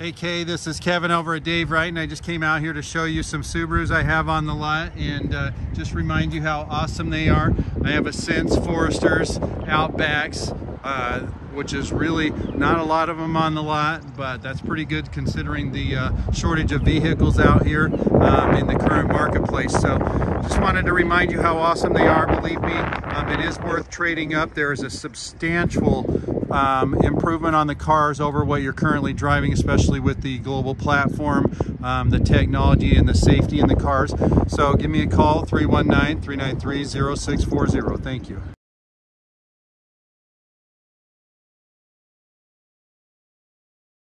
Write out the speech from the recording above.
Hey Kay, this is Kevin over at Dave Wright and I just came out here to show you some Subarus I have on the lot and uh, just remind you how awesome they are. I have Ascents Foresters, Outbacks, uh, which is really not a lot of them on the lot, but that's pretty good considering the uh, shortage of vehicles out here um, in the current marketplace. So just wanted to remind you how awesome they are. Believe me, um, it is worth trading up. There is a substantial um, improvement on the cars over what you're currently driving, especially with the global platform, um, the technology and the safety in the cars. So give me a call, 319-393-0640. Thank you.